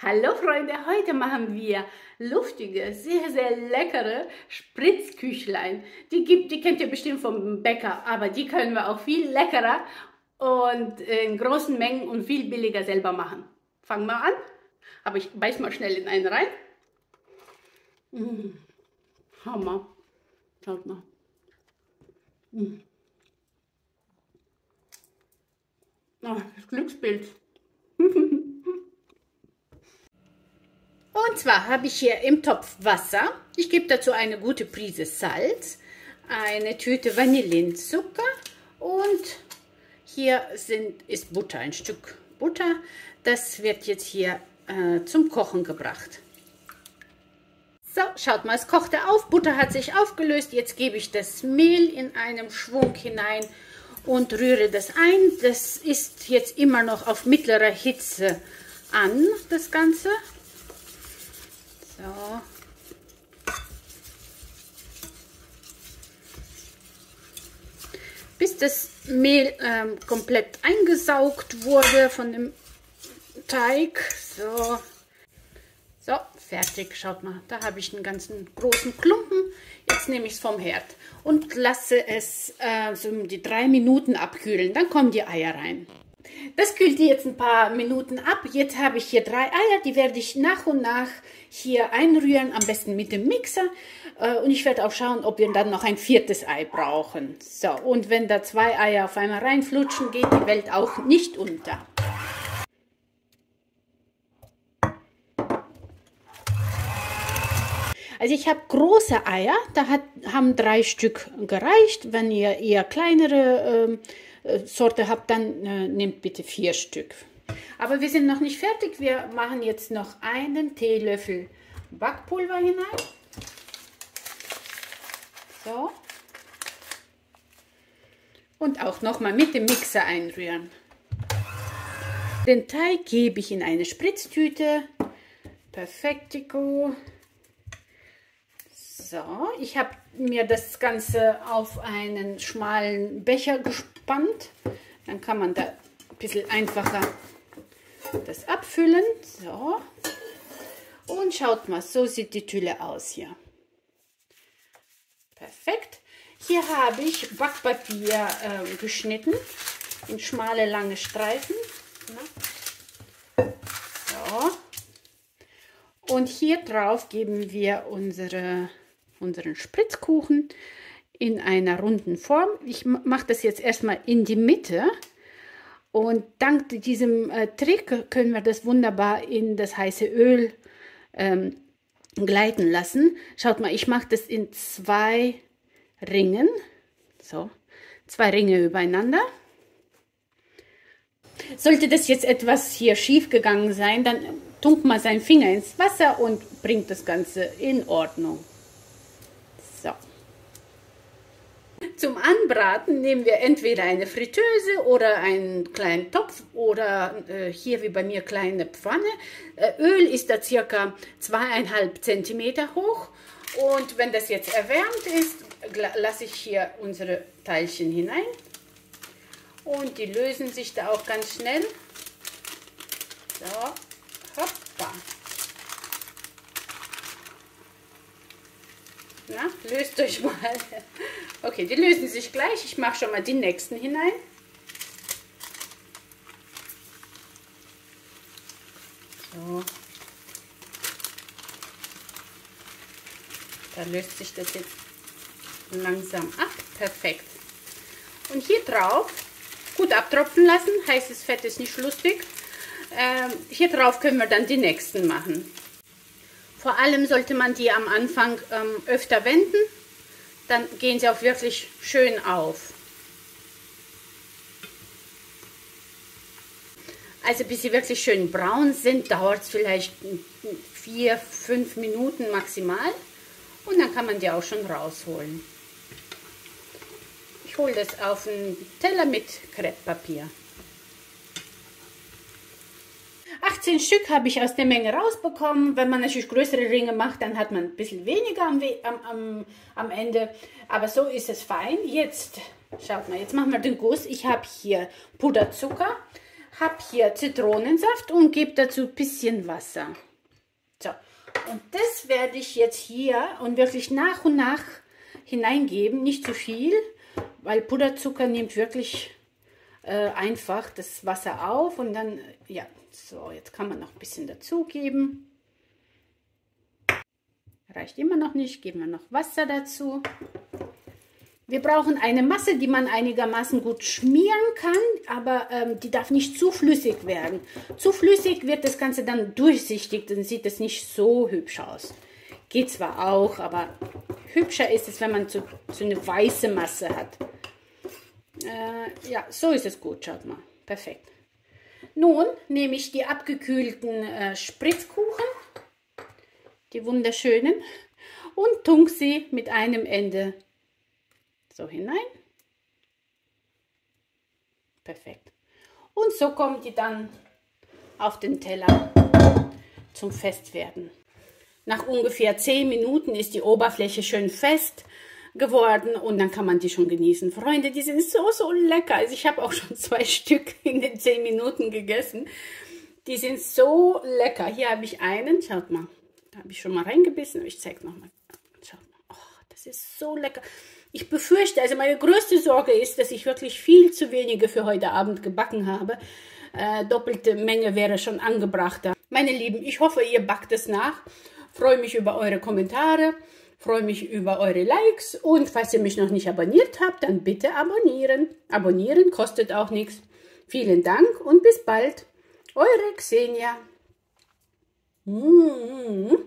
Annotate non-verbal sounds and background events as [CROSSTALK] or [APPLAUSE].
Hallo Freunde, heute machen wir luftige, sehr, sehr leckere Spritzküchlein. Die, gibt, die kennt ihr bestimmt vom Bäcker, aber die können wir auch viel leckerer und in großen Mengen und viel billiger selber machen. Fangen wir an. Aber ich beiß mal schnell in einen rein. Mmh. Hammer. Schaut mal. Mmh. Oh, das Glücksbild. Und zwar habe ich hier im Topf Wasser. Ich gebe dazu eine gute Prise Salz, eine Tüte Vanillinzucker und hier sind, ist Butter, ein Stück Butter. Das wird jetzt hier äh, zum Kochen gebracht. So, schaut mal, es kochte auf, Butter hat sich aufgelöst. Jetzt gebe ich das Mehl in einem Schwung hinein und rühre das ein. Das ist jetzt immer noch auf mittlerer Hitze an, das Ganze. So. Bis das Mehl ähm, komplett eingesaugt wurde von dem Teig. So. So, fertig. Schaut mal, da habe ich einen ganzen großen Klumpen. Jetzt nehme ich es vom Herd und lasse es äh, so um die drei Minuten abkühlen. Dann kommen die Eier rein. Das kühlt jetzt ein paar Minuten ab. Jetzt habe ich hier drei Eier, die werde ich nach und nach hier einrühren, am besten mit dem Mixer. Äh, und ich werde auch schauen, ob wir dann noch ein viertes Ei brauchen. So, und wenn da zwei Eier auf einmal reinflutschen, geht die Welt auch nicht unter. Also ich habe große Eier, da hat, haben drei Stück gereicht. Wenn ihr eher kleinere ähm, äh, Sorte habt, dann äh, nehmt bitte vier Stück. Aber wir sind noch nicht fertig. Wir machen jetzt noch einen Teelöffel Backpulver hinein. So. Und auch nochmal mit dem Mixer einrühren. Den Teig gebe ich in eine Spritztüte. Perfektico. So, ich habe mir das Ganze auf einen schmalen Becher gespannt. Dann kann man da ein bisschen einfacher das abfüllen. So. Und schaut mal, so sieht die Tülle aus hier. Perfekt. Hier habe ich Backpapier äh, geschnitten in schmale, lange Streifen. So. Und hier drauf geben wir unsere unseren Spritzkuchen in einer runden Form. Ich mache das jetzt erstmal in die Mitte und dank diesem äh, Trick können wir das wunderbar in das heiße Öl ähm, gleiten lassen. Schaut mal, ich mache das in zwei Ringen. So, zwei Ringe übereinander. Sollte das jetzt etwas hier schief gegangen sein, dann tunkt mal seinen Finger ins Wasser und bringt das Ganze in Ordnung. So. Zum Anbraten nehmen wir entweder eine Fritteuse oder einen kleinen Topf oder äh, hier wie bei mir kleine Pfanne. Äh, Öl ist da circa zweieinhalb Zentimeter hoch und wenn das jetzt erwärmt ist, lasse ich hier unsere Teilchen hinein und die lösen sich da auch ganz schnell. So, Na, löst euch mal. Okay, die lösen sich gleich. Ich mache schon mal die nächsten hinein. So. Da löst sich das jetzt langsam ab. Perfekt. Und hier drauf gut abtropfen lassen. Heißes Fett ist nicht lustig. Ähm, hier drauf können wir dann die nächsten machen. Vor allem sollte man die am Anfang ähm, öfter wenden, dann gehen sie auch wirklich schön auf. Also bis sie wirklich schön braun sind, dauert es vielleicht vier, fünf Minuten maximal und dann kann man die auch schon rausholen. Ich hole das auf einen Teller mit Krepppapier. 18 Stück habe ich aus der Menge rausbekommen. Wenn man natürlich größere Ringe macht, dann hat man ein bisschen weniger am, am, am Ende. Aber so ist es fein. Jetzt, schaut mal, jetzt machen wir den Guss. Ich habe hier Puderzucker, habe hier Zitronensaft und gebe dazu ein bisschen Wasser. So, und das werde ich jetzt hier und wirklich nach und nach hineingeben, nicht zu viel, weil Puderzucker nimmt wirklich äh, einfach das Wasser auf und dann, ja, so, jetzt kann man noch ein bisschen dazugeben. Reicht immer noch nicht, geben wir noch Wasser dazu. Wir brauchen eine Masse, die man einigermaßen gut schmieren kann, aber ähm, die darf nicht zu flüssig werden. Zu flüssig wird das Ganze dann durchsichtig, dann sieht es nicht so hübsch aus. Geht zwar auch, aber hübscher ist es, wenn man so, so eine weiße Masse hat. Äh, ja, so ist es gut, schaut mal. Perfekt. Nun nehme ich die abgekühlten äh, Spritzkuchen, die wunderschönen, und tunk sie mit einem Ende so hinein. Perfekt. Und so kommen die dann auf den Teller zum Festwerden. Nach ungefähr 10 Minuten ist die Oberfläche schön fest geworden und dann kann man die schon genießen. Freunde, die sind so, so lecker. Also ich habe auch schon [LAUGHS] zwei Stück in den 10 Minuten gegessen. Die sind so lecker. Hier habe ich einen, schaut mal. Da habe ich schon mal reingebissen, ich zeige nochmal. Schaut mal, oh, das ist so lecker. Ich befürchte, also meine größte Sorge ist, dass ich wirklich viel zu wenige für heute Abend gebacken habe. Äh, doppelte Menge wäre schon angebracht. Meine Lieben, ich hoffe, ihr backt es nach. Freue mich über eure Kommentare, freue mich über eure Likes und falls ihr mich noch nicht abonniert habt, dann bitte abonnieren. Abonnieren kostet auch nichts. Vielen Dank und bis bald. Eure Xenia. Mmh.